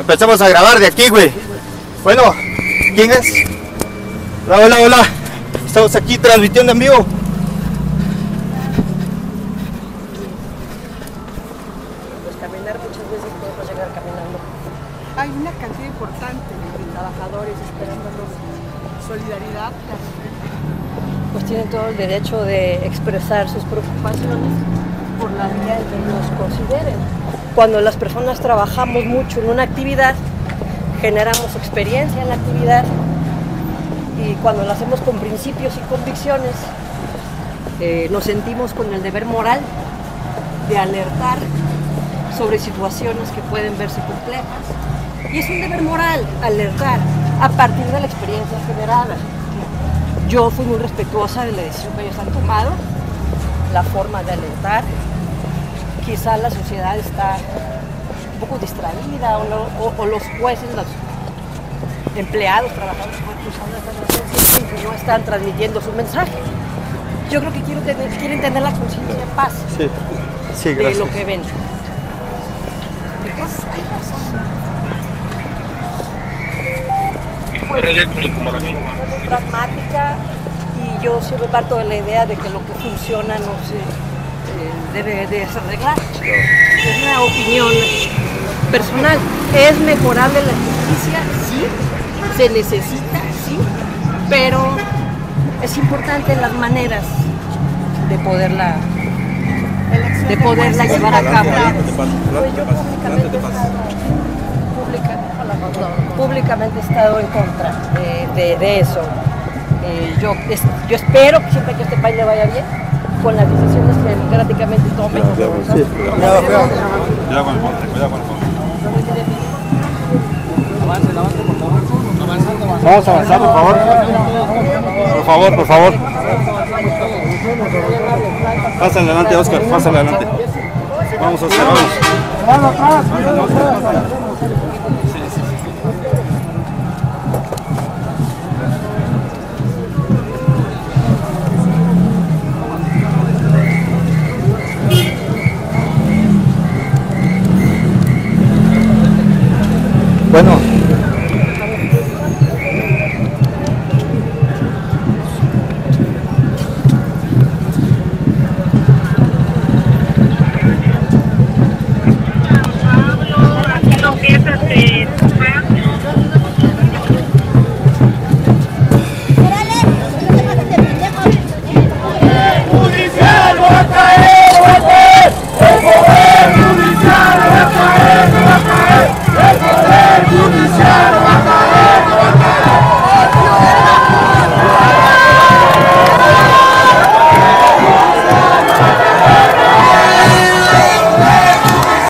Empezamos a grabar de aquí, güey. Bueno, ¿quién es? Hola, hola, hola. Estamos aquí transmitiendo en vivo. Pues caminar muchas veces podemos llegar caminando. Hay una cantidad importante de trabajadores esperando solidaridad. Pues tienen todo el derecho de expresar sus preocupaciones por la vía en que nos consideren. Cuando las personas trabajamos mucho en una actividad, generamos experiencia en la actividad y cuando lo hacemos con principios y convicciones, eh, nos sentimos con el deber moral de alertar sobre situaciones que pueden verse complejas. Y es un deber moral alertar a partir de la experiencia generada. Yo fui muy respetuosa de la decisión que ellos han tomado, la forma de alertar. Quizá la sociedad está un poco distraída o, lo- o- o los jueces, los empleados, trabajadores las adolescencias que no están transmitiendo su mensaje. Yo creo que quieren tener, quieren tener la conciencia en paz Sí, sí, de lo que ven. pragmática y yo siempre parto de la idea de que lo que funciona no se debe de arreglar. Es una opinión personal. ¿Es mejorable la justicia? Sí. ¿Se necesita? Sí. Pero es importante las maneras de poderla de poderla llevar a cabo. Pues yo públicamente he estado- pública- públicamente he estado en contra de, de- de eso. Eh, yo, es- yo espero que siempre que este país le vaya bien, con las decisiones que democráticamente tomen. Cuidado, cuidado. Cuidado con el monte, cuidado con el monte. Vamos a avanzar, por favor. Por favor, por favor. Pasa adelante, Oscar, pasa adelante. Vamos, Oscar, vamos. Bueno,